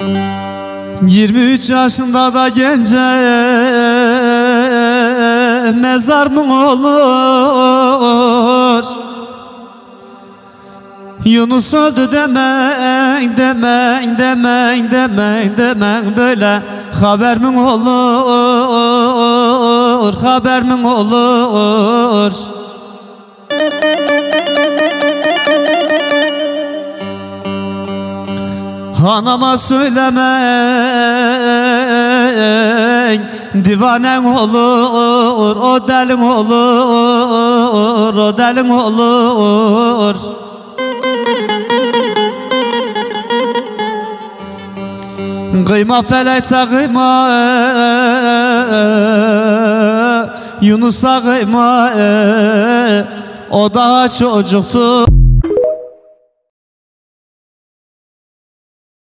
23 yaşında da gence mezar mı olur? Yunus öldü demeyin demeyin demeyin demeyin demeyin böyle haber mi olur? Haber mi olur Hanama söylemeyin Divanen olur O delin olur O delin olur. Kıyma felekte kıyma Yunus'a kıyma O daha çocuktu